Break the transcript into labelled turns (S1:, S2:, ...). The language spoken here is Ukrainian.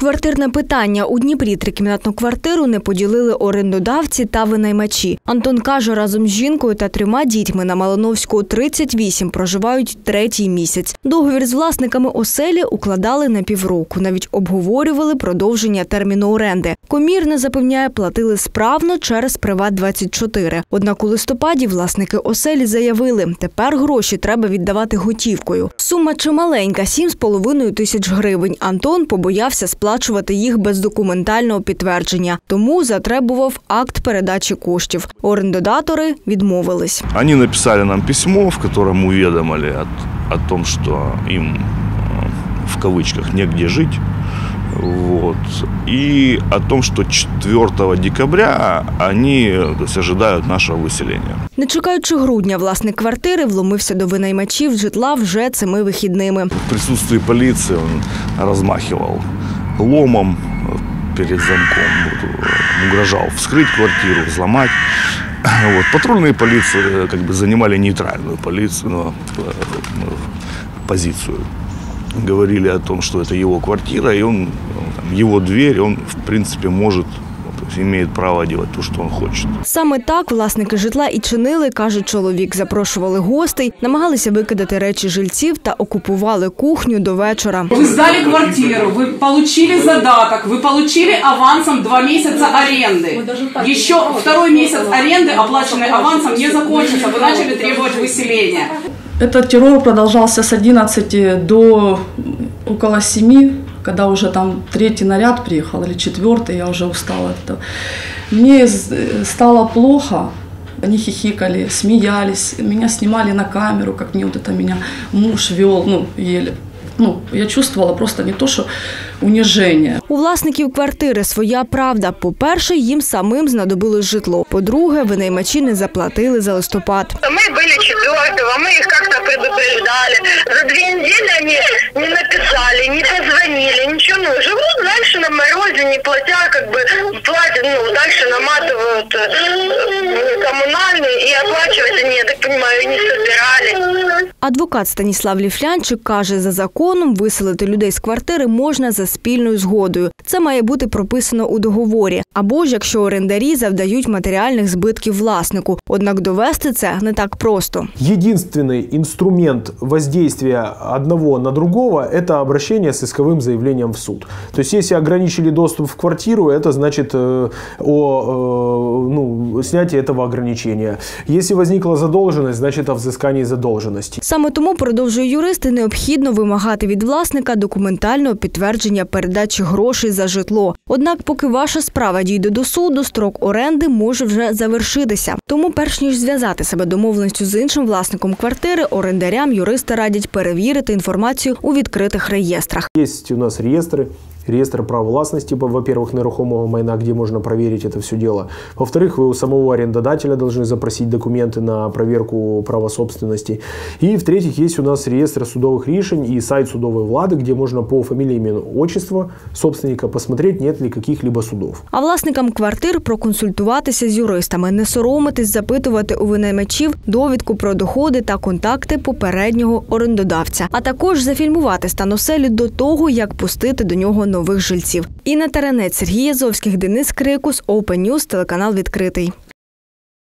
S1: Квартирне питання у Дніпрі трикімнатну квартиру не поділили орендодавці та винаймачі. Антон каже, разом з жінкою та трьома дітьми на Малиновського 38 проживають третій місяць. Договір з власниками оселі укладали на півроку. Навіть обговорювали продовження терміну оренди. Комірне запевняє, платили справно через Приват 24 Однак у листопаді власники оселі заявили, тепер гроші треба віддавати готівкою. Сума чималенька 7,5 тисяч гривень. Антон побоявся сплачувати їх без документального підтвердження, тому затребував акт передачі коштів. Орендодатори відмовились.
S2: Вони написали нам письмо, в якому уведомили о, о что им э, в кавичках негде жить. Вот. И о том, что 4 декабря они э, то есть, ожидают нашего выселения.
S1: Не чекаючи грудня, власник квартири вломився до винаймачів житла вже цими вихідними.
S2: В присутствии полиции он размахивал ломом э, перед замком, вот, э, угрожал вскрыть квартиру, взломать. Вот. Патрульные полиции э, как бы занимали нейтральную полицию, ну, э, э, позицию. Говорили о том, что это его квартира, и он, там, его дверь, он, в принципе, может, то есть имеет право делать то, что он хочет.
S1: Саме так власники житла і чинили, каже чоловік. Запрошували гостей, намагалися викидати речі жильців та окупували кухню до вечора.
S3: Вы сдали квартиру, вы получили задаток, вы получили авансом два месяца аренды. Еще второй месяц аренды, оплаченный авансом, не закончится. Вы начали требовать выселения.
S4: Этот террор продолжался с 11 до около 7, когда уже там третий наряд приехал, или четвертый, я уже устала от этого. Мне с- стало плохо, они хихикали, смеялись, меня снимали на камеру, как мне вот это меня муж вел, ну, еле. Ну, я чувствовала просто не то, что унижение,
S1: У власників квартири своя правда. По-перше, їм самим знадобилось житло. По-друге, винаймачі не заплатили за листопад.
S5: Мы были четвертого, мы их как-то предупреждали. За две недели они не написали, не позвонили, ничего. Ну, живут дальше на морозе, не платя, как бы платят, ну, дальше наматывают э, коммунальные и оплачивать они, я так понимаю, не собирались.
S1: Адвокат Станіслав Ліфлянчик каже, за законом виселити людей з квартири можна за спільною згодою. Це має бути прописано у договорі, або ж якщо орендарі завдають матеріальних збитків власнику. Однак довести це не так просто.
S6: Единственный инструмент воздействия одного на другого – это обращение с исковым заявлением в суд. То есть, если ограничили доступ в квартиру, это значит э, о э, ну, снятии этого ограничения. Если возникла задолженность, значит о взыскании задолженности.
S1: Саме тому, продовжує юристи, необхідно вимагати від власника документального підтвердження передачі грошей за житло. Однак, поки ваша справа дійде до суду, строк оренди може вже завершитися. Тому, перш ніж зв'язати себе домовленістю з іншим власником квартири, орендарям юристи радять перевірити інформацію у відкритих реєстрах.
S6: Есть у нас реестры, реестр прав властности, во-первых, нерухомого майна, где можно проверить это все дело. Во-вторых, вы у самого арендодателя должны запросить документы на проверку права собственности. И в-третьих, есть у нас реестр судовых решений и сайт судовой влады, где можно по фамилии, имени, отчеству собственника посмотреть, нет ли каких-либо судов.
S1: А власникам квартир проконсультуватися з юристами, не соромитись запитувати у винаймачів довідку про доходи та контакти попереднього орендодавця, а також зафільмувати стан оселі до того, як пустити до нього нових жильців. Інна Таранець, Сергій Язовських, Денис Крикус, Open News, телеканал відкритий.